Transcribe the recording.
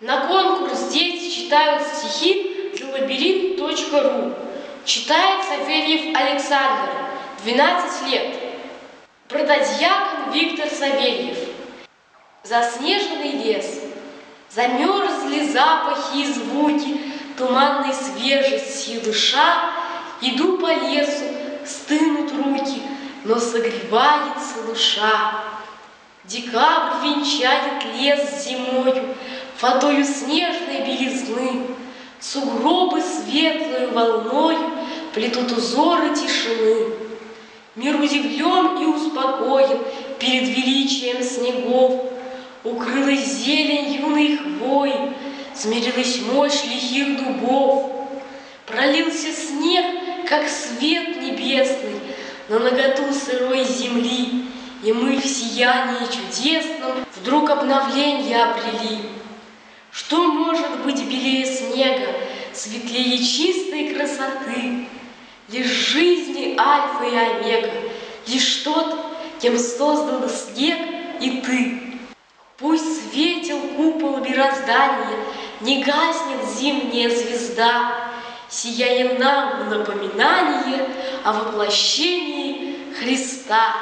На конкурс дети читают стихи для лабиринт.ру. Читает Савельев Александр, 12 лет. Брододьякон Виктор Савельев. Заснеженный лес. Замерзли запахи и звуки, Туманной свежести душа. Иду по лесу, стынут руки, Но согревается душа. Декабрь венчает лес зимою, Фатою снежной белизны, Сугробы светлую волною Плетут узоры тишины. Мир удивлен и успокоен Перед величием снегов. Укрылась зелень юной хвои, Смирилась мощь лихих дубов. Пролился снег, как свет небесный, На наготу сырой земли, И мы в сиянии чудесном Вдруг обновление обрели. Что может быть белее снега, Светлее чистой красоты? Лишь жизни альфа и омега, Лишь тот, кем создан снег и ты. Пусть светил купол мироздания, Не гаснет зимняя звезда, Сияя нам в напоминание О воплощении Христа.